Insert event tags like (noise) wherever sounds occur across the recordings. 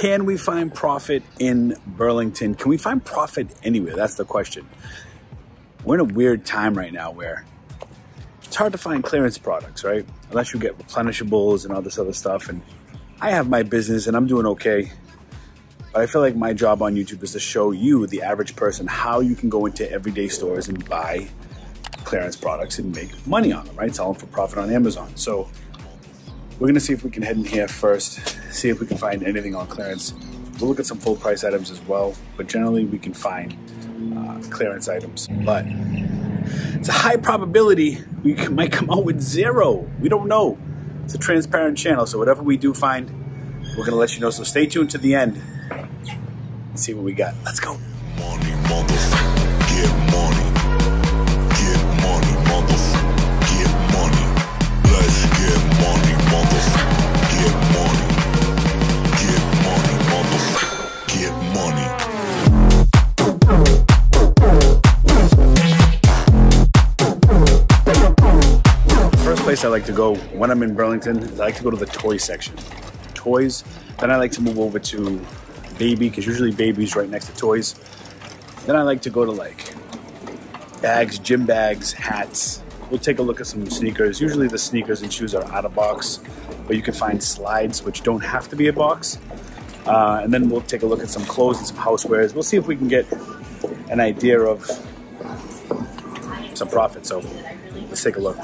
Can we find profit in Burlington? Can we find profit anywhere? That's the question. We're in a weird time right now where it's hard to find clearance products, right? Unless you get replenishables and all this other stuff. And I have my business and I'm doing okay. But I feel like my job on YouTube is to show you, the average person, how you can go into everyday stores and buy clearance products and make money on them, right? Sell them for profit on Amazon. So we're gonna see if we can head in here first, see if we can find anything on clearance. We'll look at some full price items as well, but generally we can find uh, clearance items. But it's a high probability we might come out with zero. We don't know. It's a transparent channel, so whatever we do find, we're gonna let you know. So stay tuned to the end and see what we got. Let's go. Money, place I like to go when I'm in Burlington is I like to go to the toy section. Toys. Then I like to move over to baby because usually baby's right next to toys. Then I like to go to like bags, gym bags, hats. We'll take a look at some sneakers. Usually the sneakers and shoes are out of box, but you can find slides which don't have to be a box. Uh, and then we'll take a look at some clothes and some housewares. We'll see if we can get an idea of some profit. So let's take a look.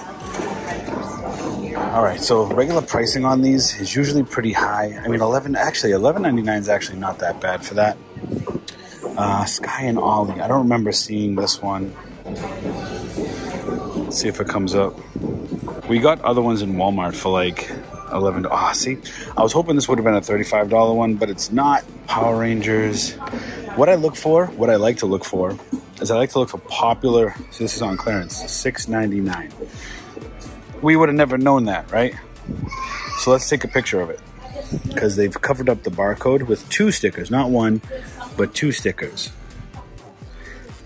All right, so regular pricing on these is usually pretty high. I mean, eleven actually eleven ninety nine is actually not that bad for that. Uh, Sky and Ollie, I don't remember seeing this one. Let's see if it comes up. We got other ones in Walmart for like eleven. Ah, oh, see, I was hoping this would have been a thirty-five dollar one, but it's not. Power Rangers. What I look for, what I like to look for, is I like to look for popular. So this is on clearance, six ninety nine we would have never known that, right? So let's take a picture of it because they've covered up the barcode with two stickers, not one, but two stickers.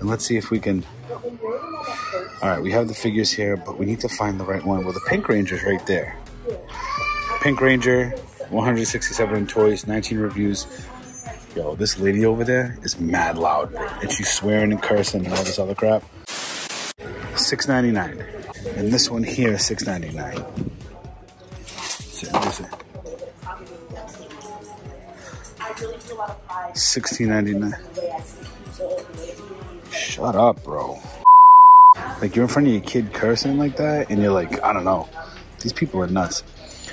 And let's see if we can. All right, we have the figures here, but we need to find the right one. Well, the Pink Ranger's right there. Pink Ranger, 167 toys, 19 reviews. Yo, this lady over there is mad loud, and she's swearing and cursing and all this other crap. 6.99. And this one here is six ninety nine. Sixteen ninety nine. Shut up, bro. Like you're in front of your kid cursing like that, and you're like, I don't know. These people are nuts.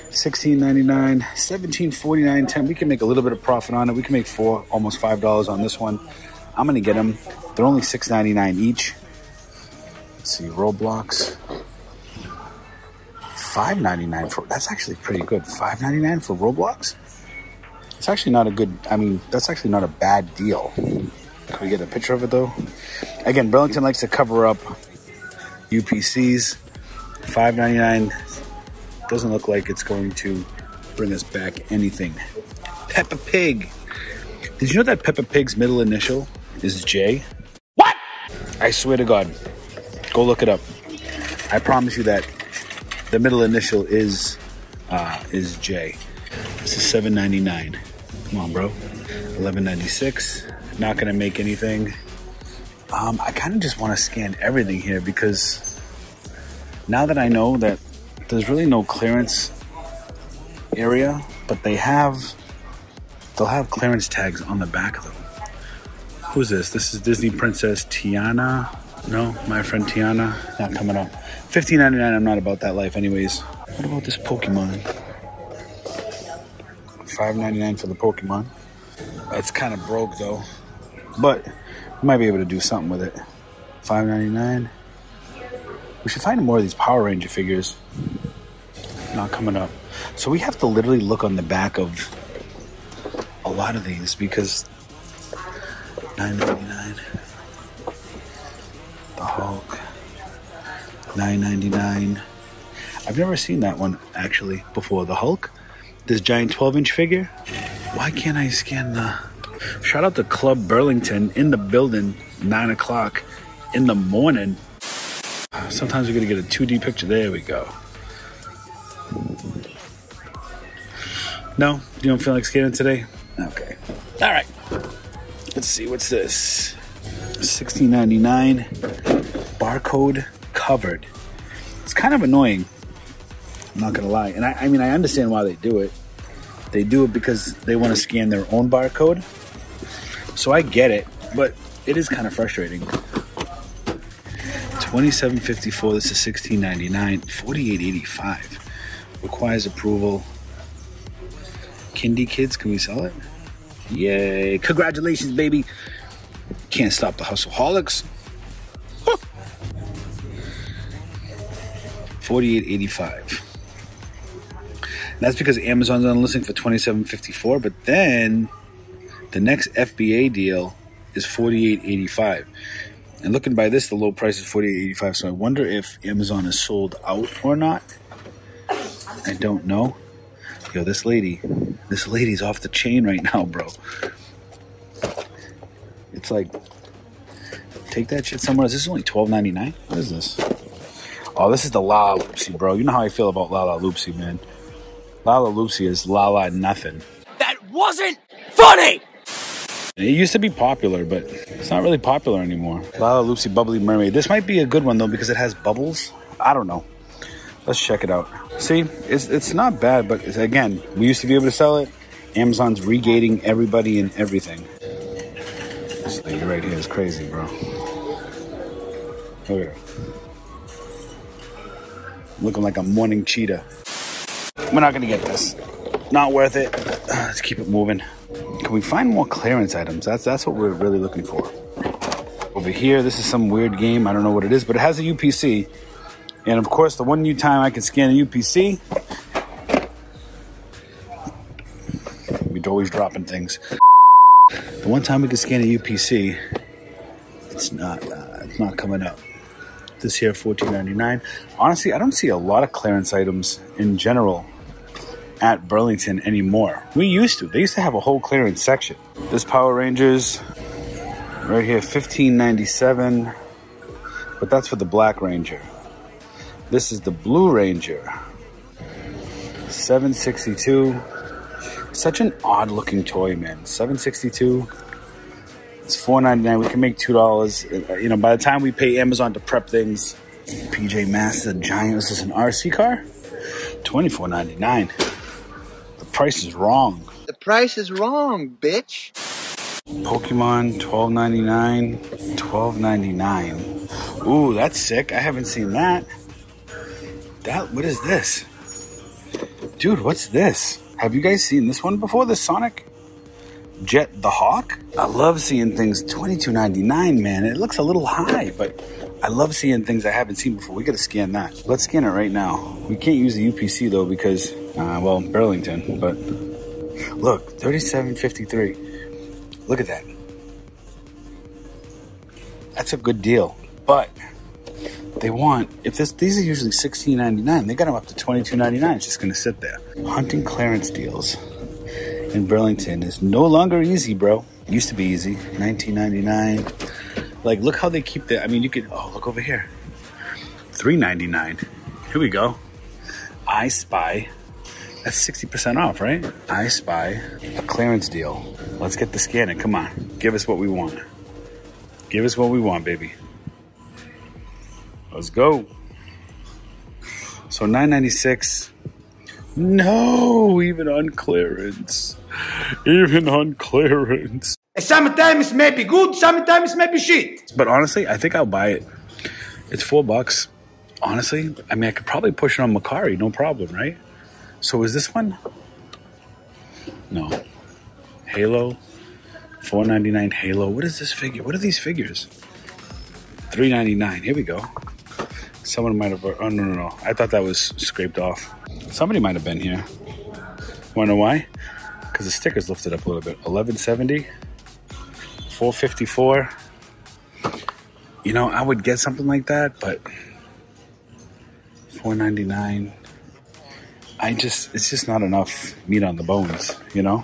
Sixteen ninety nine, seventeen forty nine, ten. We can make a little bit of profit on it. We can make four, almost five dollars on this one. I'm gonna get them. They're only six ninety nine each. Let's see, Roblox. Five ninety nine for that's actually pretty good. Five ninety nine for Roblox. It's actually not a good. I mean, that's actually not a bad deal. Can we get a picture of it though? Again, Burlington likes to cover up UPCs. Five ninety nine doesn't look like it's going to bring us back anything. Peppa Pig. Did you know that Peppa Pig's middle initial is J? What? I swear to God. Go look it up. I promise you that the middle initial is uh, is J. This is seven ninety nine. Come on, bro. Eleven ninety six. Not gonna make anything. Um, I kind of just want to scan everything here because now that I know that there's really no clearance area, but they have they'll have clearance tags on the back of them. Who's this? This is Disney Princess Tiana. No, my friend Tiana, not coming up. 15.99. I'm not about that life anyways. What about this Pokemon? 5.99 for the Pokemon. That's kind of broke though, but we might be able to do something with it. 5.99. We should find more of these Power Ranger figures. Not coming up. So we have to literally look on the back of a lot of these because 9.99 dog. 9.99. I've never seen that one actually before. The Hulk, this giant 12-inch figure. Why can't I scan the? Shout out to Club Burlington in the building. Nine o'clock in the morning. Sometimes we're gonna get a 2D picture. There we go. No, you don't feel like scanning today? Okay. All right. Let's see what's this. 16.99. Barcode covered. It's kind of annoying. I'm not gonna lie. And I, I mean, I understand why they do it. They do it because they want to scan their own barcode. So I get it, but it is kind of frustrating. 2754 this is 1699 4885 requires approval Kindi Kids can we sell it yay congratulations baby can't stop the hustle holics 4885 that's because amazon's on listing for 2754 but then the next fba deal is 4885 and looking by this, the low price is forty eight eighty five. So I wonder if Amazon is sold out or not. I don't know. Yo, this lady, this lady's off the chain right now, bro. It's like, take that shit somewhere else. This is only twelve ninety nine. What is this? Oh, this is the Lalaloopsy, bro. You know how I feel about Lalaloopsy, man. Lalaloopsy is Lala nothing. That wasn't funny! It used to be popular, but it's not really popular anymore. Lalaloopsy Bubbly Mermaid. This might be a good one though because it has bubbles. I don't know. Let's check it out. See, it's it's not bad, but it's, again, we used to be able to sell it. Amazon's regating everybody and everything. This lady right here is crazy, bro. Look at her. Looking like a morning cheetah. We're not gonna get this. Not worth it. (sighs) Let's keep it moving. Can we find more clearance items? That's that's what we're really looking for. Over here, this is some weird game. I don't know what it is, but it has a UPC. And of course, the one new time I can scan a UPC, we're always dropping things. The one time we can scan a UPC, it's not uh, it's not coming up. This here, fourteen ninety nine. Honestly, I don't see a lot of clearance items in general at Burlington anymore. We used to. They used to have a whole clearance section. This Power Rangers right here, fifteen ninety seven. But that's for the Black Ranger. This is the Blue Ranger. 762. Such an odd looking toy, man. 762. It's 4.99. We can make two dollars. You know, by the time we pay Amazon to prep things, PJ Masks, a giant. This is an RC car. 24.99. The price is wrong. The price is wrong, bitch. Pokemon 12.99. 12.99. Ooh, that's sick. I haven't seen that. That what is this? Dude, what's this? Have you guys seen this one before? The Sonic Jet the Hawk? I love seeing things 22.99, man. It looks a little high, but I love seeing things I haven't seen before. We gotta scan that. Let's scan it right now. We can't use the UPC though because, uh, well, Burlington. But look, 37.53. Look at that. That's a good deal, but they want if this these are usually sixteen ninety nine. They got them up to twenty two ninety nine. It's just gonna sit there. Hunting clearance deals in Burlington is no longer easy, bro. Used to be easy. Nineteen ninety nine. Like look how they keep the. I mean, you could. Oh, look over here. Three ninety nine. Here we go. I Spy. That's sixty percent off, right? I Spy. A clearance deal. Let's get the scanning. Come on, give us what we want. Give us what we want, baby. Let's go. So 996. No, even on clearance. Even on clearance. Sometimes may be good, sometimes may be shit. But honestly, I think I'll buy it. It's four bucks. Honestly, I mean, I could probably push it on Mercari, no problem, right? So is this one? No. Halo. 499 Halo. What is this figure? What are these figures? 399. Here we go. Someone might have. Oh no no no! I thought that was scraped off. Somebody might have been here. Want to know why? Because the sticker's lifted up a little bit. 1170, 454. You know, I would get something like that, but 499. I just, it's just not enough meat on the bones. You know.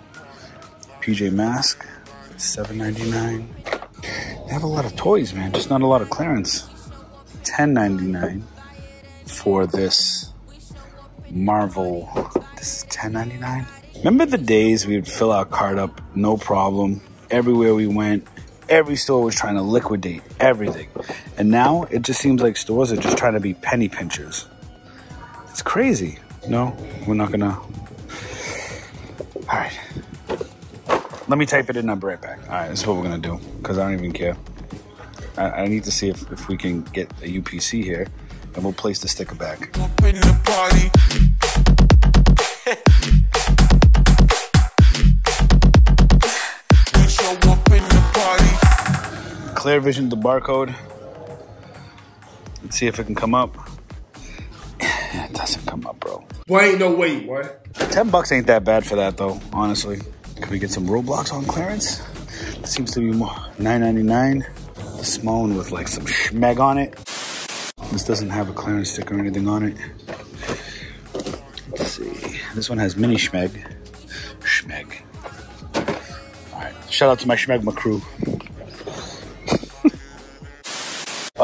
PJ Mask, 799. They have a lot of toys, man. Just not a lot of clearance. 10.99 for this Marvel. This is 10.99. Remember the days we would fill our cart up, no problem. Everywhere we went, every store was trying to liquidate everything. And now it just seems like stores are just trying to be penny pinchers. It's crazy. No, we're not gonna. All right. Let me type it in. I'll be right back. All right, this is what we're gonna do because I don't even care. I, I need to see if, if we can get a UPC here, and we'll place the sticker back. Clear vision the barcode. Let's see if it can come up. (sighs) It doesn't come up, bro. Boy, ain't no way, boy. Ten bucks ain't that bad for that though, honestly. Can we get some Roblox on clearance? It seems to be more nine ninety nine. The small one with like some schmeg on it. This doesn't have a clearance sticker or anything on it. Let's see. This one has mini schmeg. Schmeg. Alright. Shout out to my schmegma crew.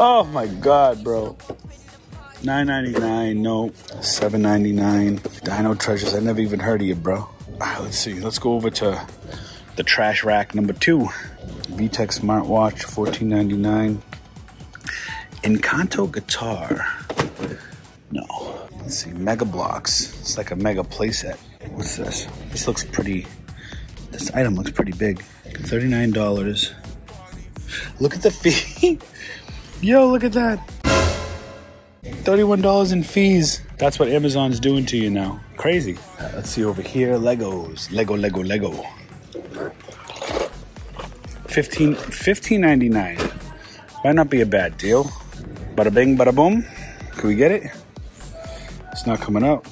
Oh my god, bro. Nine ninety nine, no. Seven ninety nine. Dino Treasures. I never even heard of you, bro. Alright, let's see. Let's go over to the trash rack number two. VTech smartwatch, fourteen ninety nine. Encanto guitar. No. Let's see. Mega Bloks. It's like a mega playset. What's this? This looks pretty. This item looks pretty big. Thirty nine dollars. Look at the (laughs) fee. Yo, look at that. $31 in fees. That's what Amazon's doing to you now. Crazy. Uh, let's see over here. Legos. Lego, Lego, Lego. 15 $15.99. Might not be a bad deal. Bada bing, bada boom. Can we get it? It's not coming up.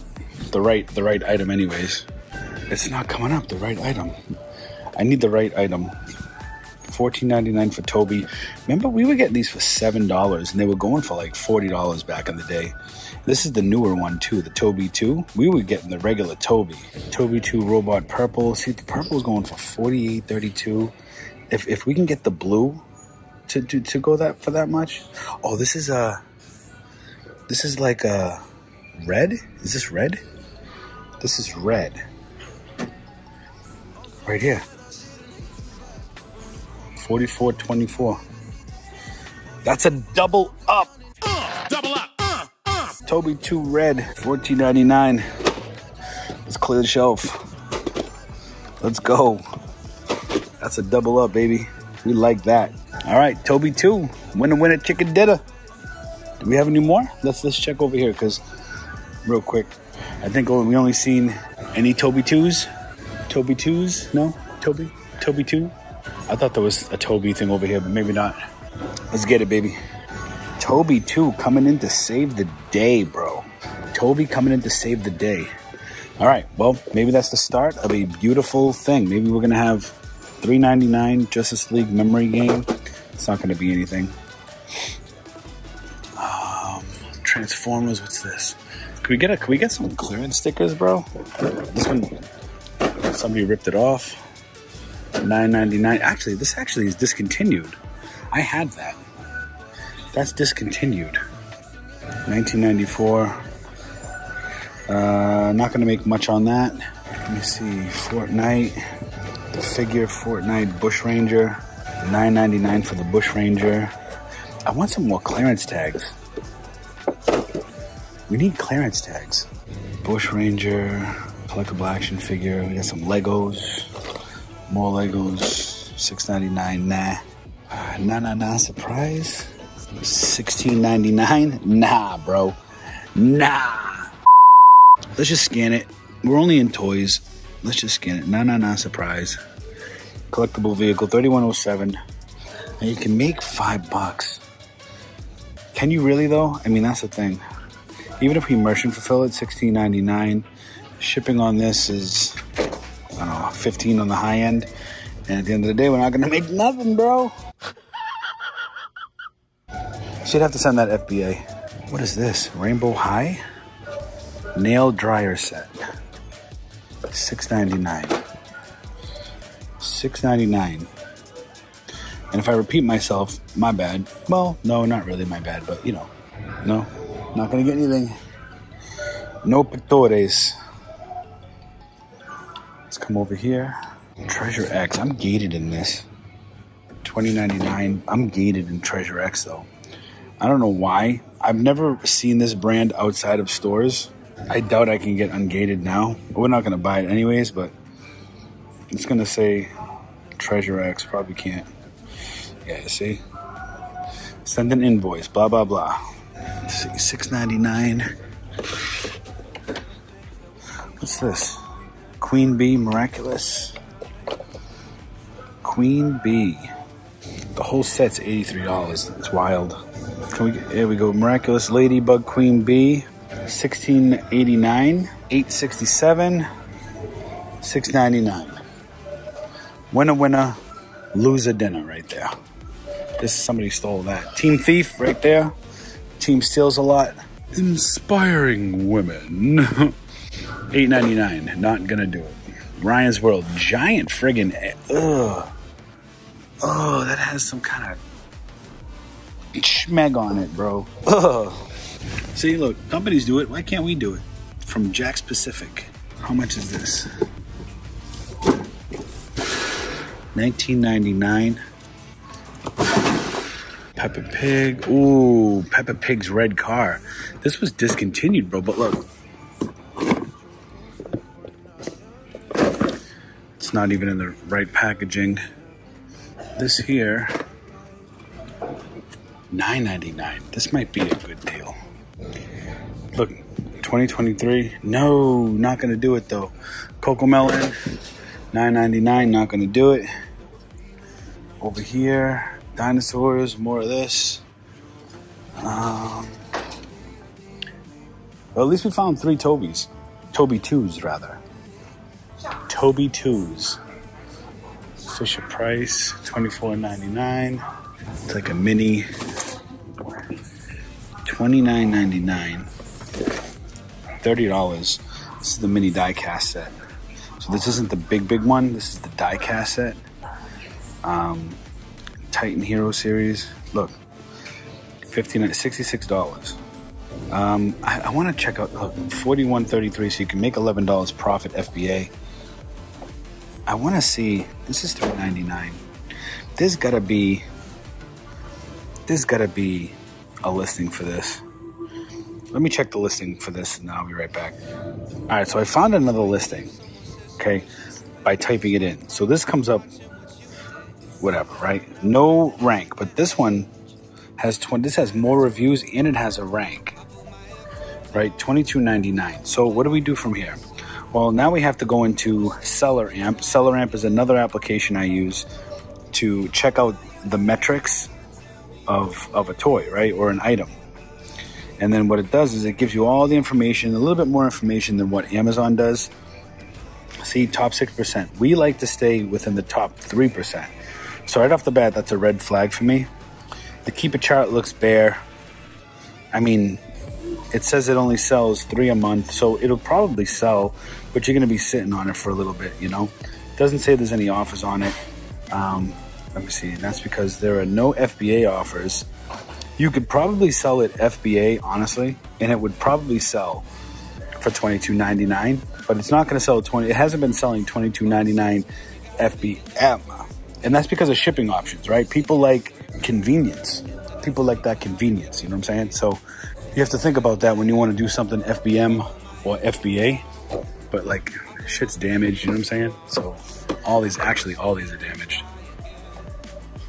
The right, the right item, anyways. It's not coming up. The right item. I need the right item. $14.99 for Toby. Remember, we were getting these for $7 and they were going for like $40 back in the day. This is the newer one too, the Toby 2. We were getting the regular Toby. Toby 2 Robot Purple. See, the purple is going for $48.32. If, if we can get the blue to, to, to go that for that much. Oh, this is a. This is like a red? Is this red? This is red. Right here. 44.24. That's a double up. Double up. Uh, uh. Toby 2 Red, 14.99. Let's clear the shelf. Let's go. That's a double up, baby. We like that. All right, Toby 2. Winner, winner, chicken dinner. Do we have any more? Let's let's check over here because, real quick, I think we only seen any Toby 2s. Toby 2s? No? Toby? Toby 2? I thought there was a Toby thing over here, but maybe not. Let's get it, baby. Toby too, coming in to save the day, bro. Toby coming in to save the day. All right, well, maybe that's the start of a beautiful thing. Maybe we're going to have 399 Justice League memory game. It's not going to be anything. Um, Transformers, what's this? Can we get a can we get some clearance stickers, bro? This one somebody ripped it off. 9.99. Actually, this actually is discontinued. I had that. That's discontinued. 1994. Uh, not going to make much on that. Let me see. Fortnite. The figure Fortnite Bush Ranger. 9.99 for the Bush Ranger. I want some more clearance tags. We need clearance tags. Bush Ranger. Collectible action figure. We got some Legos. More Legos. 6.99. Nah. Uh, Nah, nah, nah. Surprise. 16.99. Nah, bro. Nah. Let's just scan it. We're only in toys. Let's just scan it. Nah, nah, nah. Surprise. Collectible vehicle 3107. And you can make five bucks. Can you really though? I mean, that's the thing. Even if we merchant fulfill it, 16.99. Shipping on this is know, 15 on the high end. And at the end of the day, we're not gonna make nothing, bro. Should have to send that FBA. What is this? Rainbow High? Nail dryer set. 6.99. 6.99. And if I repeat myself, my bad. Well, no, not really my bad, but you know, no, not gonna get anything. No pictores. Come over here. Treasure X. I'm gated in this. 2099. I'm gated in Treasure X though. I don't know why. I've never seen this brand outside of stores. I doubt I can get ungated now. We're not gonna buy it anyways, but it's gonna say Treasure X. Probably can't. Yeah, see? Send an invoice, blah blah blah. Let's see, 699. What's this? Queen Bee Miraculous. Queen Bee. The whole set's $83. It's wild. We here we go. Miraculous Ladybug Queen Bee. 1689, 867, 699. Winner winner, loser dinner right there. This somebody stole that. Team Thief right there. Team steals a lot. Inspiring women. (laughs) 8.99. Not gonna do it. Ryan's World. Giant friggin' eh, ugh. Oh, that has some kind of schmeg on it, bro. Ugh. See, look, companies do it. Why can't we do it? From Jakks Pacific. How much is this? 1999. Peppa Pig. Ooh, Peppa Pig's red car. This was discontinued, bro. But look, not even in the right packaging. This here, 9.99. This might be a good deal. Look, 2023. No, not gonna do it though. CoComelon, 9.99. Not gonna do it. Over here, dinosaurs. More of this. Um, well, at least we found three Tobys. Toby twos, rather. Toby twos. Fisher Price, twenty four ninety nine. It's like a mini. Twenty nine ninety nine. Thirty dollars. This is the mini die cast set. So this isn't the big big one. This is the die cast set. Um, Titan Hero series. Look, fifteen sixty six dollars. Um, I, I want to check out look, forty one thirty three. So you can make eleven dollars profit FBA. I want to see. This is three ninety nine. There's gotta be. There's gotta be a listing for this. Let me check the listing for this, and I'll be right back. All right, so I found another listing. Okay, by typing it in. So this comes up. Whatever, right? No rank, but this one has 20. This has more reviews and it has a rank. Right, twenty two ninety nine. So what do we do from here? Well, now we have to go into Seller Amp. Seller Amp is another application I use to check out the metrics of, of a toy, right? Or an item. And then what it does is it gives you all the information, a little bit more information than what Amazon does. See, top 6%. We like to stay within the top 3%. So, right off the bat, that's a red flag for me. The Keepa chart looks bare. I mean, it says it only sells three a month, so it'll probably sell, but you're going to be sitting on it for a little bit, you know? Doesn't say there's any offers on it. Um, let me see. That's because there are no FBA offers. You could probably sell it FBA, honestly, and it would probably sell for twenty two ninety nine. But it's not going to sell at twenty. It hasn't been selling twenty two ninety nine FBM, and that's because of shipping options, right? People like convenience. People like that convenience. You know what I'm saying? So you have to think about that when you want to do something FBM or FBA. But like shit's damaged. You know what I'm saying? So all these, actually, all these are damaged.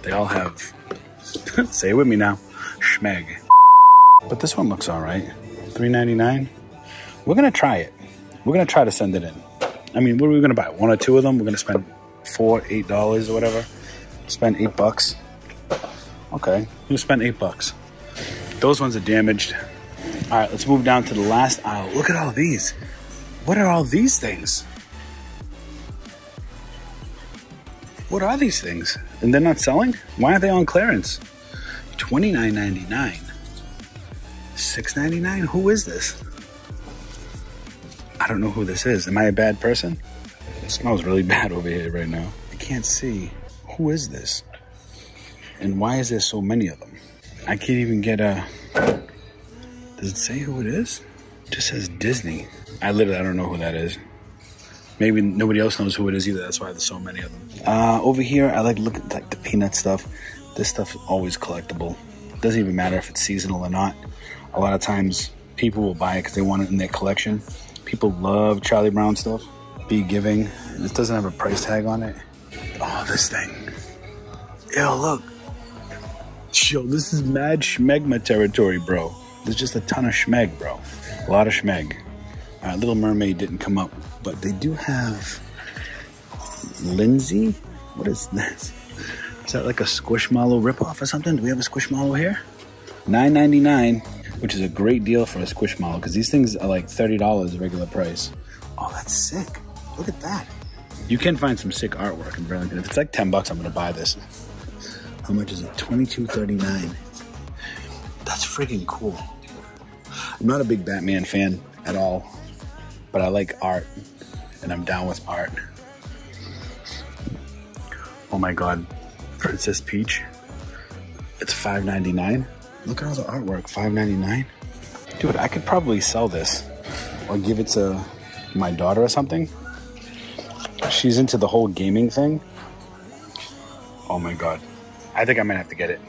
They all have. (laughs) say it with me now. Schmeg. But this one looks all right. Three ninety nine. We're gonna try it. We're gonna try to send it in. I mean, what are we gonna buy? One or two of them? We're gonna spend four, eight dollars or whatever. Spend eight bucks. Okay, you spend eight bucks. Those ones are damaged. All right, let's move down to the last aisle. Look at all these. What are all these things? What are these things? And they're not selling? Why are they on clearance? Twenty nine ninety nine. Six ninety nine. Who is this? I don't know who this is. Am I a bad person? It smells really (laughs) bad over here right now. I can't see. Who is this? And why is there so many of them? I can't even get a. Does it say who it is? Just says Disney. I literally I don't know who that is. Maybe nobody else knows who it is either. That's why there's so many of them. Uh, over here, I like look at like the peanut stuff. This stuff is always collectible. Doesn't even matter if it's seasonal or not. A lot of times, people will buy it because they want it in their collection. People love Charlie Brown stuff. Be giving. This doesn't have a price tag on it. Oh, this thing. Yo, look. Yo, this is mad schmegma territory, bro. There's just a ton of schmeg, bro. A lot of schmeg. Right, uh, Little Mermaid didn't come up, but they do have Lindsay. What is this? Is that like a Squishmallow ripoff or something? Do we have a Squishmallow here? Nine ninety nine, which is a great deal for a Squishmallow because these things are like thirty dollars regular price. Oh, that's sick! Look at that. You can find some sick artwork in Burlington. If it's like ten bucks, I'm gonna buy this. How much is it? Twenty two thirty nine. That's freaking cool. I'm not a big Batman fan at all, but I like art, and I'm down with art. Oh my god, Princess Peach. It's $5.99. Look at all the artwork, $5.99. Dude, I could probably sell this or give it to my daughter or something. She's into the whole gaming thing. Oh my god. I think I might have to get it.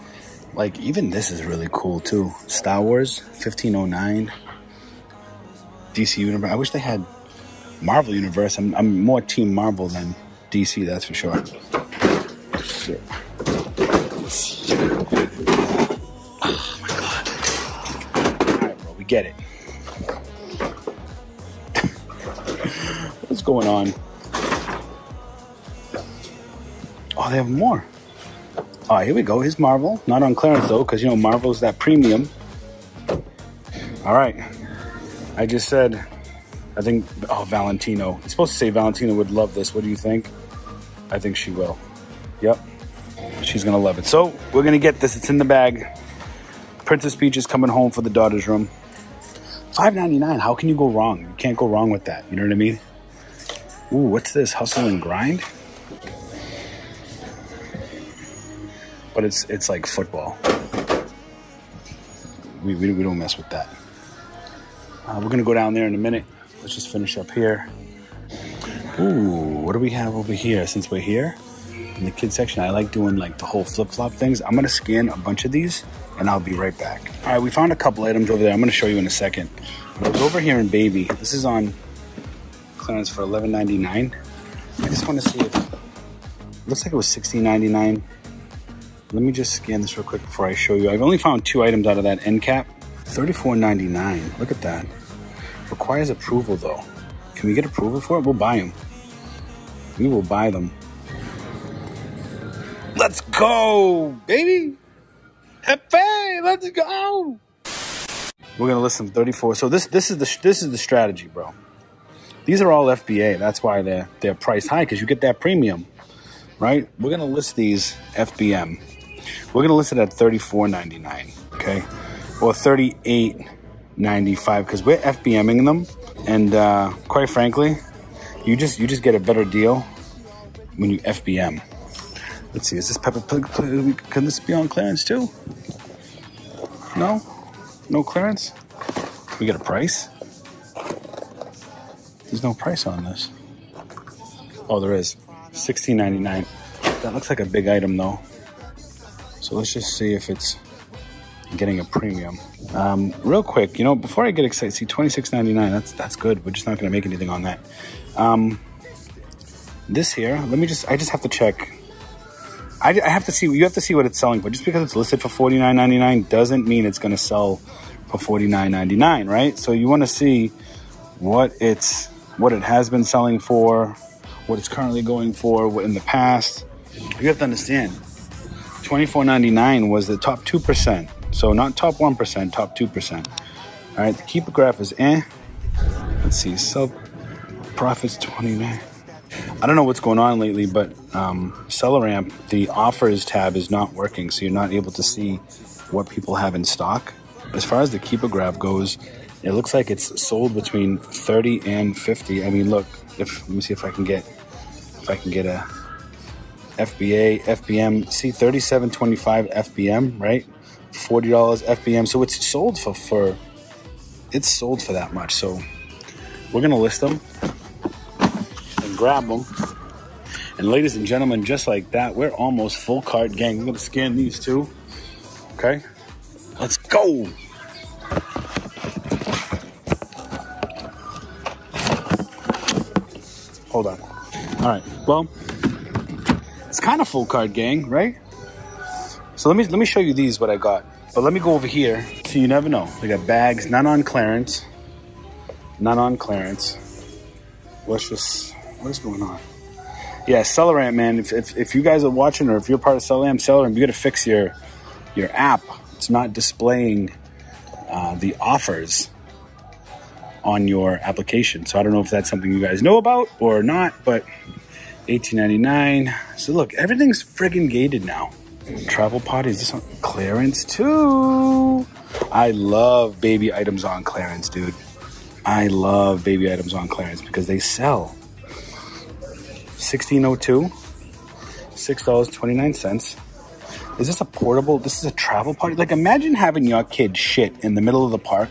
Like, even this is really cool too. Star Wars 1509. DC Universe. I wish they had Marvel Universe. I'm, I'm more Team Marvel than DC, that's for sure. Shit. Oh my god. We get it. (laughs) What's going on? Oh, they have more. Right, here we go. His Marvel. Not on clearance though, because you know Marvel's that premium. All right. I just said, I think, oh, Valentino. It's supposed to say Valentino would love this. What do you think? I think she will. Yep. She's going to love it. So we're going to get this. It's in the bag. Princess Peach is coming home for the daughter's room. Five ninety nine. How can you go wrong? You can't go wrong with that. You know what I mean? Ooh, what's this? Hustle and grind? But it's it's like football. We, we, we don't mess with that. Uh, we're gonna go down there in a minute. Let's just finish up here. Ooh, what do we have over here? Since we're here in the kids section, I like doing like the whole flip flop things. I'm gonna scan a bunch of these and I'll be right back. All right, we found a couple items over there. I'm gonna show you in a second. Was over here in baby. This is on clearance for $11.99. I just want to see if looks like it was $16.99. Let me just scan this real quick before I show you. I've only found two items out of that end cap. $34.99. Look at that. Requires approval though. Can we get approval for it? We'll buy them. We will buy them. Let's go, baby. Hefe, let's go. We're gonna list them 34. So this this is the this is the strategy, bro. These are all FBA. That's why they're they're priced high because you get that premium, right? We're gonna list these FBM. We're gonna list it at thirty four ninety nine, okay, or thirty eight ninety five because we're FBMing them, and uh, quite frankly, you just you just get a better deal when you FBM. Let's see, is this Pepper Pig? Can this be on clearance too? No, no clearance. We get a price. There's no price on this. Oh, there is. Sixteen ninety nine. That looks like a big item though. So let's just see if it's getting a premium. Um, real quick, you know, before I get excited, see twenty six ninety nine. That's that's good. We're just not gonna make anything on that. Um, this here, let me just. I just have to check. I, I have to see. You have to see what it's selling for. Just because it's listed for forty nine ninety nine doesn't mean it's gonna sell for forty nine ninety nine, right? So you want to see what it's what it has been selling for, what it's currently going for, what in the past. You have to understand, twenty four ninety nine was the top two percent. So not top one percent, top two percent. All right, the Keepa graph is eh. Let's see, sub profits twenty nine. I don't know what's going on lately, but um, SellerAmp, the offers tab is not working, so you're not able to see what people have in stock. As far as the Keepa graph goes, it looks like it's sold between 30 and 50. I mean, look, if let me see if I can get if I can get a FBA FBM. C3725 FBM, right? Forty dollars FBM. So it's sold for for it's sold for that much. So we're gonna list them. And grab them. And ladies and gentlemen, just like that, we're almost full card gang. We're gonna scan these two. Okay, let's go. Hold on. All right. Well, it's kind of full card gang, right? So let me let me show you these what I got. But let me go over here. So you never know. We got bags, none on clearance. None on clearance. What's this? What is going on? Yeah, SellerAmp, man. If, if, if you guys are watching or if you're part of SellerAmp, SellerAmp, you got to fix your your app. It's not displaying uh, the offers on your application. So I don't know if that's something you guys know about or not, but 18.99. So look, everything's friggin' gated now. Travel potty, is this on clearance too? I love baby items on clearance, dude. I love baby items on clearance because they sell. 1602, $6.29. Is this a portable? This is a travel potty? Like imagine having your kid shit in the middle of the park.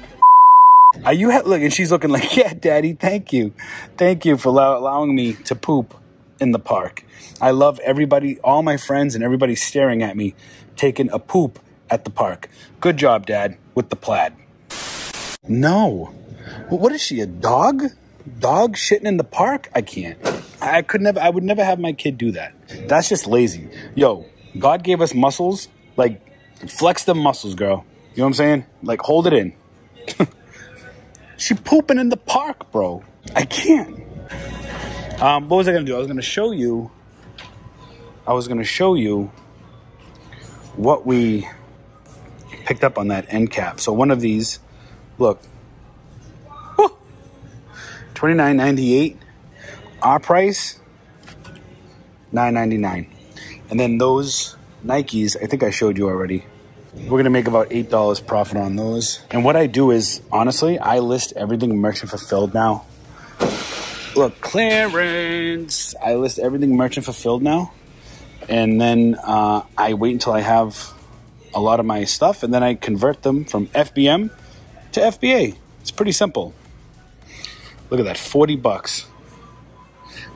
Are you ha- look? And she's looking like, (laughs) yeah, daddy, thank you, thank you for allow- allowing me to poop in the park. I love everybody, all my friends, and everybody staring at me taking a poop at the park. Good job, dad, with the plaid. No, what is she? A dog? Dog shitting in the park? I can't. I could never. I would never have my kid do that. That's just lazy. Yo, God gave us muscles. Like, flex the muscles, girl. You know what I'm saying? Like, hold it in. (laughs) She pooping in the park, bro. I can't. Um, what was I gonna do? I was gonna show you. I was gonna show you what we picked up on that end cap. So one of these, look, twenty nine ninety eight. Our price, nine ninety nine, and then those Nikes. I think I showed you already. We're gonna make about eight dollars profit on those. And what I do is, honestly, I list everything merchant fulfilled now. Look, clearance. I list everything merchant fulfilled now, and then uh, I wait until I have a lot of my stuff, and then I convert them from FBM to FBA. It's pretty simple. Look at that, forty bucks.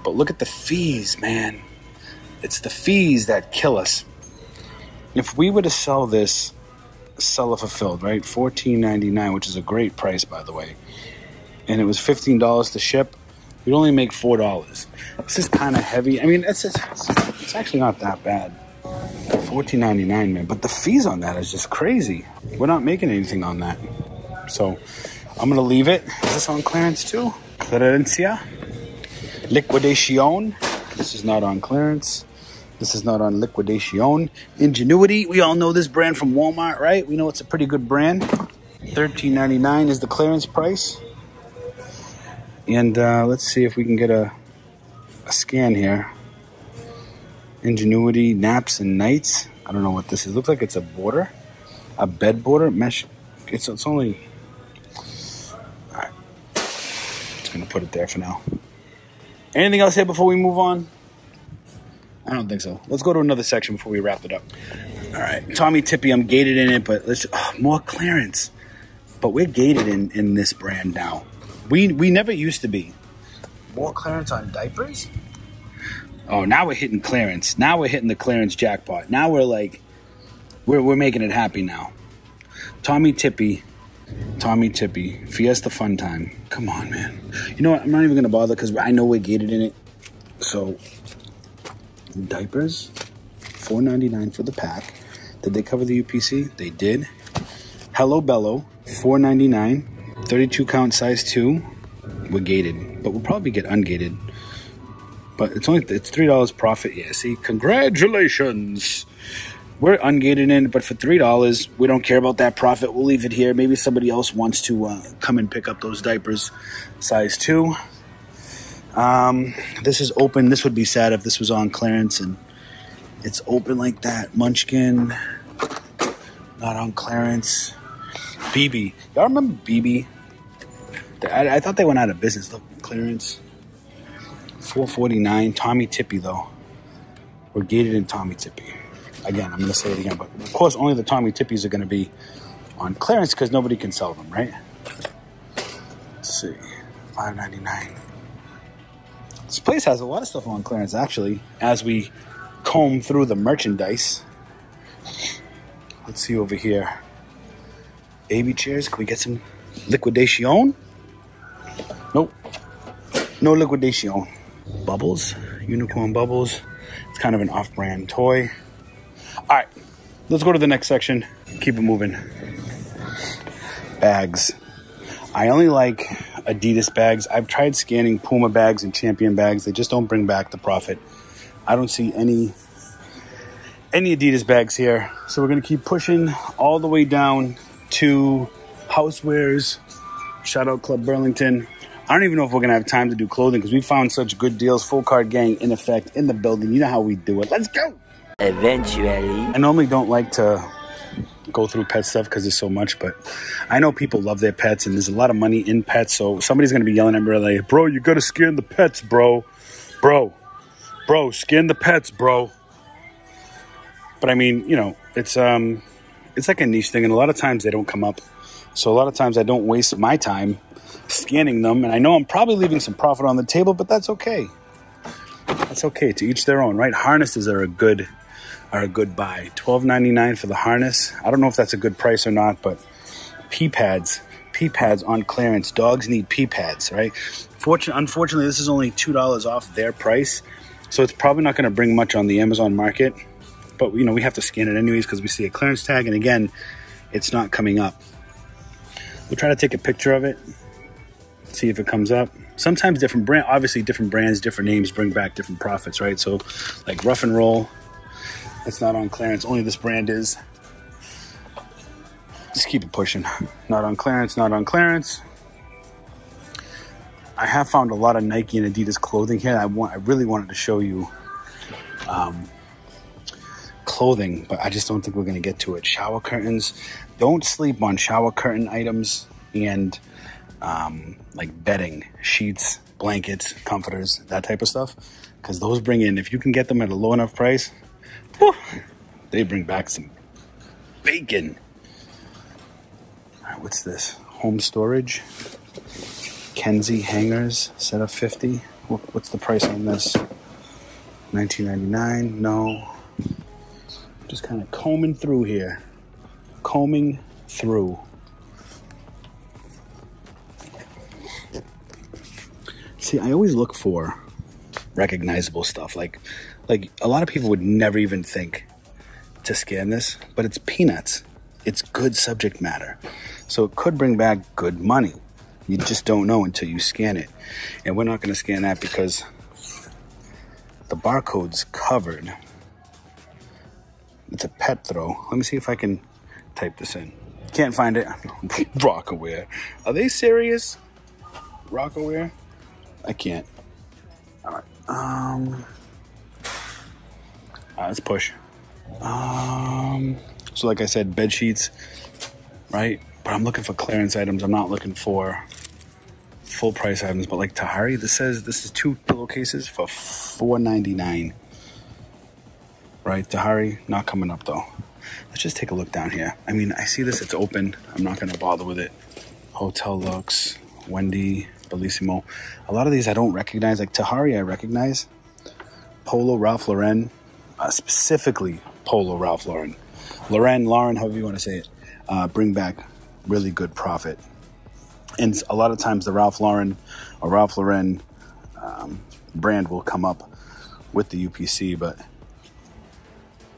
But look at the fees, man. It's the fees that kill us if we were to sell this seller fulfilled, right? Fourteen ninety nine, which is a great price by the way, and it was fifteen dollars to ship, we'd only make four dollars. This is kind of heavy. I mean, it's, it's it's actually not that bad. Fourteen ninety nine, man. But the fees on that is just crazy. We're not making anything on that, so I'm gonna leave it. Is this on clearance too? Clerencia, liquidation. This is not on clearance. This is not on liquidation. Ingenuity. We all know this brand from Walmart, right? We know it's a pretty good brand. $13.99 is the clearance price. And uh, let's see if we can get a, a scan here. Ingenuity, naps and nights. I don't know what this is. It Looks like it's a border, a bed border mesh. It's it's only. All right. Just gonna put it there for now. Anything else here before we move on? I don't think so. Let's go to another section before we wrap it up. All right, Tommee Tippee, I'm gated in it, but let's oh, more clearance. But we're gated in in this brand now. We we never used to be. More clearance on diapers. Oh, now we're hitting clearance. Now we're hitting the clearance jackpot. Now we're like, we're we're making it happy now. Tommee Tippee, Tommee Tippee, Fiesta Fun Time. Come on, man. You know what? I'm not even gonna bother because I know we're gated in it. So diapers, four ninety nine for the pack. Did they cover the UPC? They did. Hello Bello, four ninety nine. 32 count size 2 we're gated but we'll probably get ungated. But it's only it's three dollars profit yeah see congratulations. We're ungated in but for three dollars we don't care about that profit we'll leave it here. Maybe somebody else wants to uh, come and pick up those diapers size 2 um, this is open this would be sad if this was on clearance and it's open like that. Munchkin not on clearance. Bb y'all remember bb I, I thought they went out of business. Look, clearance. 449. Tommee Tippee, though. We're gated in Tommee Tippee. Again, I'm going to say it again, but of course, only the Tommee Tippees are going to be on clearance because nobody can sell them, right? Let's see. 599. This place has a lot of stuff on clearance, actually, as we comb through the merchandise. Let's see over here. Baby chairs. Can we get some liquidation? Nope. No liquidation. Bubbles. Unicorn bubbles. It's kind of an off brand toy. All right. Let's go to the next section. Keep it moving. Bags. I only like Adidas bags. I've tried scanning Puma bags and Champion bags. They just don't bring back the profit. I don't see any any Adidas bags here. So we're gonna keep pushing all the way down to housewares. Shout out Club Burlington. I don't even know if we're gonna have time to do clothing because we found such good deals. Full cart gang in effect in the building. You know how we do it. Let's go. Eventually. I normally don't like to go through pet stuff because there's so much, but I know people love their pets and there's a lot of money in pets. So somebody's gonna be yelling at me like, "Bro, you gotta skin the pets, bro, bro, bro, skin the pets, bro." But I mean, you know, it's um, it's like a niche thing, and a lot of times they don't come up. So a lot of times I don't waste my time scanning them, and I know I'm probably leaving some profit on the table, but that's okay. That's okay. To each their own, right? Harnesses are a good are a good buy. Twelve ninety nine for the harness. I don't know if that's a good price or not, but pee pads, pee pads on clearance. Dogs need pee pads, right? Fortune, unfortunately, this is only two dollars off their price, so it's probably not going to bring much on the Amazon market. But you know, we have to scan it anyways because we see a clearance tag, and again, it's not coming up. We'll try to take a picture of it, see if it comes up. Sometimes different brand, obviously different brands, different names bring back different profits, right? So, like Rough and Roll, it's not on clearance. Only this brand is. Just keep it pushing. Not on clearance. Not on clearance. I have found a lot of Nike and Adidas clothing here. I want. I really wanted to show you um, clothing, but I just don't think we're going to get to it. Shower curtains. Don't sleep on shower curtain items and um, like bedding, sheets, blankets, comforters, that type of stuff. Because those bring in, if you can get them at a low enough price, whew, they bring back some bacon. What's this? Home storage. Kenzie hangers, set of 50. What's the price on this? 19.99. No. Just kind of combing through here. Combing through. See, I always look for recognizable stuff. Like, like a lot of people would never even think to scan this, but it's peanuts. It's good subject matter, so it could bring back good money. You just don't know until you scan it, and we're not going to scan that because the barcode's covered. It's a pet throw. Let me see if I can type this in. Can't find it. (laughs) Rockaware. Are they serious? Rockaware? I can't. All right. Um. Let's push. Um. So, like I said, bed sheets, right? But I'm looking for clearance items. I'm not looking for full price items. But like Tahari, this says this is two pillowcases for four ninety nine. Right, Tahari, not coming up though. Let's just take a look down here. I mean, I see this, it's open. I'm not gonna bother with it. Hotel Lux, Wendy, Bellissimo. A lot of these I don't recognize. Like Tahari, I recognize. Polo, Ralph Lauren, uh, specifically Polo, Ralph Lauren. Lauren, Lauren, however you want to say it, uh, bring back really good profit. And a lot of times the Ralph Lauren or Ralph Lauren um, brand will come up with the UPC, but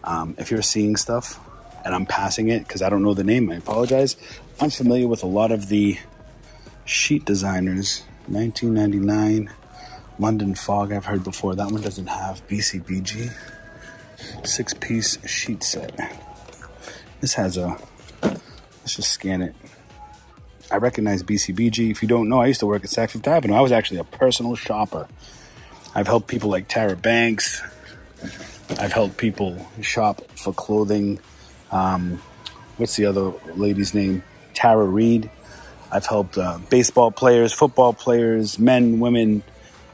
um, if you're seeing stuff and I'm passing it because I don't know the name, I apologize. I'm familiar with a lot of the sheet designers. 1999 London Fog, I've heard before. That one doesn't have BCBG. Six piece sheet set. This has a, let's just scan it. I recognize BCBG. If you don't know, I used to work at Saks Fifth Avenue. I was actually a personal shopper. I've helped people like Tyra Banks, I've helped people shop for clothing. Um, what's the other lady's name? Tara Reid. I've helped uh, baseball players, football players, men, women.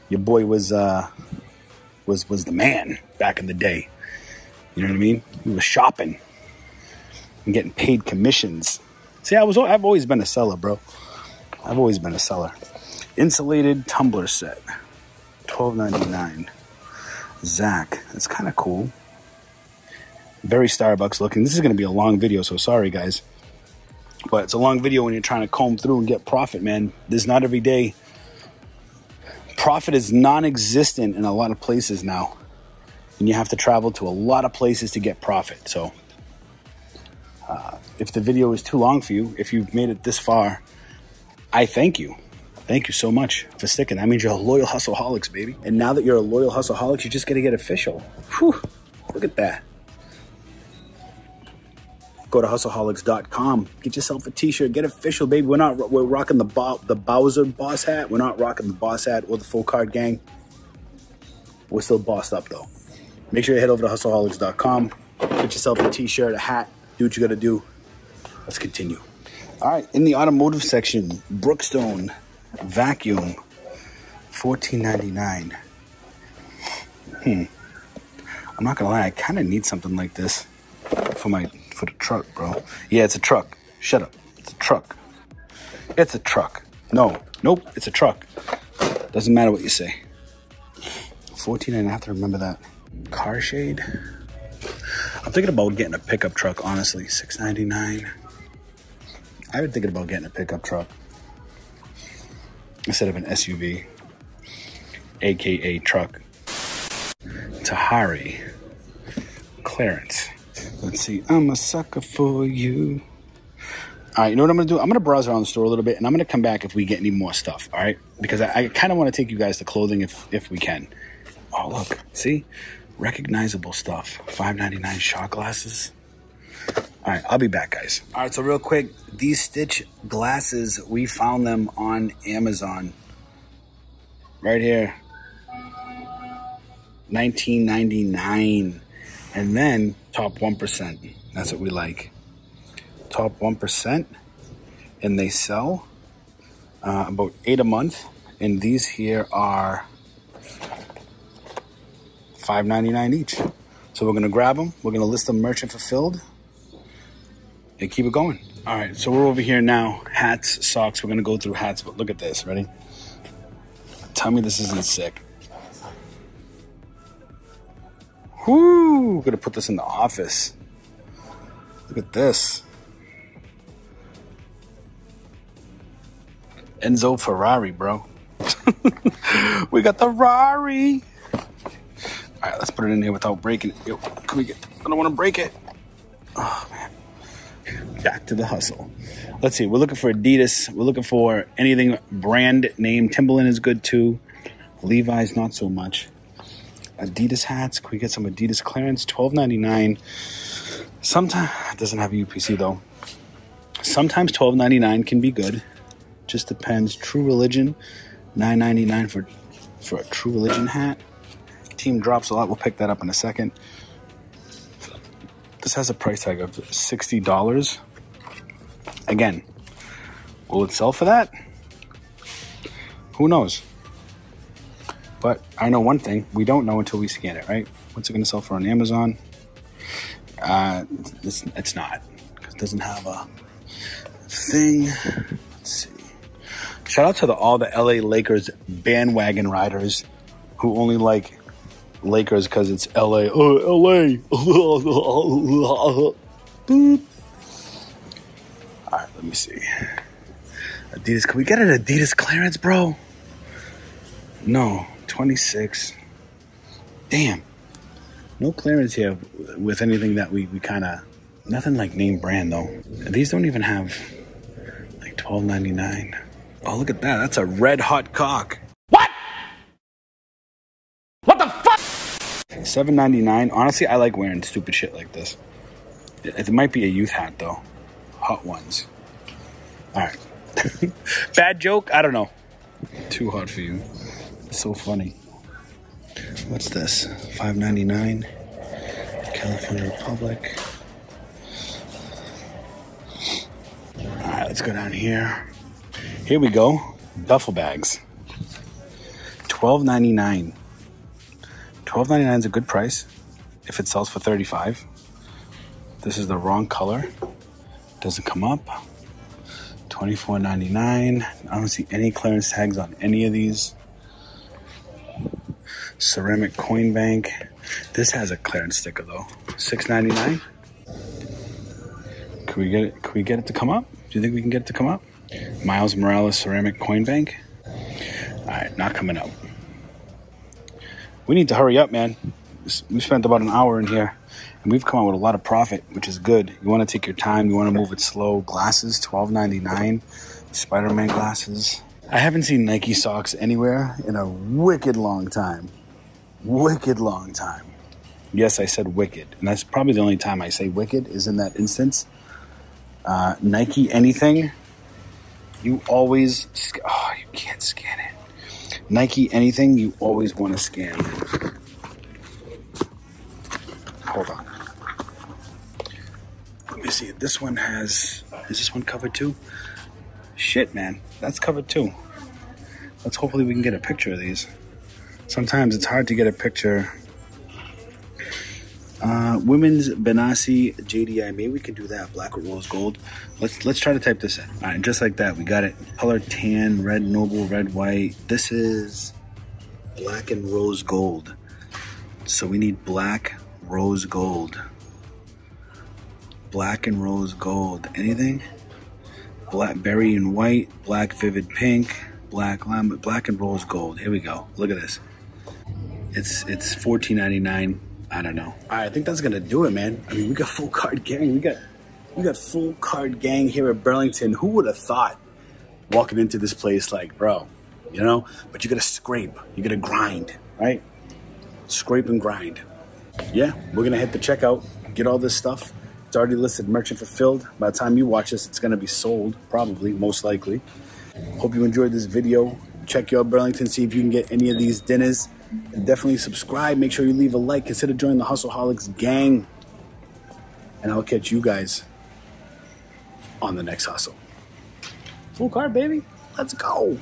Your boy was uh, was was the man back in the day. You know what I mean? He was shopping and getting paid commissions. See, I was I've always been a seller, bro. I've always been a seller. Insulated tumbler set, twelve ninety nine. Zach, that's kind of cool. Very Starbucks looking. This is going to be a long video, so sorry guys. But it's a long video when you're trying to comb through and get profit, man. This is not every day. Profit is non-existent in a lot of places now, and you have to travel to a lot of places to get profit. So, uh, if the video is too long for you, if you've made it this far, I thank you. Thank you so much for sticking. That means you're a loyal Hustleholics, baby. And now that you're a loyal Hustleholics, you just got to get official. Whew, look at that. Go to hustleholics.com. Get yourself a t-shirt. Get official, baby. We're not we're rocking the Bo- the Bowser boss hat. We're not rocking the boss hat or the full cart gang. We're still bossed up though. Make sure you head over to hustleholics.com. Get yourself a t-shirt, a hat. Do what you got to do. Let's continue. All right, in the automotive section, Brookstone vacuum, fourteen ninety nine. Hmm. I'm not gonna lie, I kind of need something like this for my for the truck, bro. Yeah, it's a truck. Shut up. It's a truck. It's a truck. No, nope, it's a truck. Doesn't matter what you say. Fourteen, and I have to remember that. Car shade. I'm thinking about getting a pickup truck. Honestly, six ninety nine. I've been thinking about getting a pickup truck instead of an SUV, aka truck. Tahari, Clarence. Let's see. I'm a sucker for you. All right, you know what I'm gonna do? I'm gonna browse around the store a little bit, and I'm gonna come back if we get any more stuff. All right, because I, I kind of want to take you guys to clothing if if we can. Oh look, see, recognizable stuff. Five ninety nine shot glasses. All right, I'll be back, guys. All right, so real quick, these Stitch glasses, we found them on Amazon. Right here. 1999 and then top 1% that's what we like. Top 1% and they sell uh, about eight a month and these here are 5.99 each. So we're gonna grab them we're gonna list them merchant fulfilled and keep it going. All right so we're over here now. Hats socks we're gonna go through hats but look at this. Ready? Tell me this isn't sick Whoo! Gonna put this in the office. Look at this. Enzo Ferrari, bro. (laughs) we got the Rari. All right, let's put it in here without breaking it. Yo, can we get? I don't want to break it. Oh man. Back to the hustle. Let's see. We're looking for Adidas. We're looking for anything brand name. Timberland is good too. Levi's not so much. Adidas hats. Can we get some Adidas clearance? Twelve ninety nine. Sometimes doesn't have a UPC though. Sometimes twelve ninety nine can be good. Just depends. True Religion, nine ninety nine for for a True Religion hat. Team drops a lot. We'll pick that up in a second. This has a price tag of sixty dollars. Again, will it sell for that? Who knows? But I know one thing: we don't know until we scan it, right? What's it going to sell for on Amazon? Uh, it's, it's not it doesn't have a thing. Let's see. Shout out to the, all the LA Lakers bandwagon riders who only like Lakers because it's LA. Oh, LA. (laughs) All right, let me see. Adidas. Can we get an Adidas clearance, bro? No, 26. Damn. No clearance here with anything that we, we kind of. Nothing like name brand, though. These don't even have like twelve ninety nine. Oh, look at that. That's a red hot cock. What? What the fuck? Seven ninety nine. Honestly, I like wearing stupid shit like this. It, it might be a youth hat though. Hot ones. All right. (laughs) Bad joke. I don't know. Too hot for you. So funny. What's this? Five ninety nine. California Republic. All right, let's go down here. Here we go. Duffel bags. Twelve ninety nine. Twelve ninety nine is a good price if it sells for thirty five. This is the wrong color. Doesn't come up. Twenty four ninety nine. I don't see any clearance tags on any of these. Ceramic coin bank. This has a clearance sticker though. Six ninety nine. Can we get it? Can we get it to come up? Do you think we can get it to come up? Miles Morales ceramic coin bank. All right, not coming up. We need to hurry up, man. We spent about an hour in here, and we've come out with a lot of profit, which is good. You want to take your time. You want to move it slow. Glasses, twelve ninety nine. Spider Man glasses. I haven't seen Nike socks anywhere in a wicked long time. Wicked long time. Yes, I said wicked, and that's probably the only time I say wicked is in that instance. Uh, Nike anything, you always oh you can't scan it. Nike anything, you always want to scan. Hold on. Let me see. This one has. Is this one covered too? Shit, man, that's covered too. Let's hopefully we can get a picture of these. Sometimes it's hard to get a picture. Uh, women's Benassi JDI. Maybe we can do that. Black with rose gold. Let's let's try to type this in. All right, just like that, we got it. Color tan, red noble, red white. This is black and rose gold. So we need black rose gold. Black and rose gold. Anything? Black berry and white, black vivid pink, black lemon, black and rose gold. Here we go. Look at this. It's it's fourteen ninety nine. I don't know. All right, I think that's gonna do it, man. I mean, we got (laughs) full cart gang. We got we got full cart gang here at Burlington. Who would have thought walking into this place like, bro, you know? But you gotta scrape. You gotta grind, right? Scrape and grind. Yeah, we're gonna hit the checkout, get all this stuff. It's already listed, merchant fulfilled. By the time you watch this, it's gonna be sold, probably, most likely. Hope you enjoyed this video. Check your Burlington, see if you can get any of these dinners. And definitely subscribe. Make sure you leave a like. Consider joining the Hustleholics gang. And I'll catch you guys on the next hustle. Full card, baby. Let's go.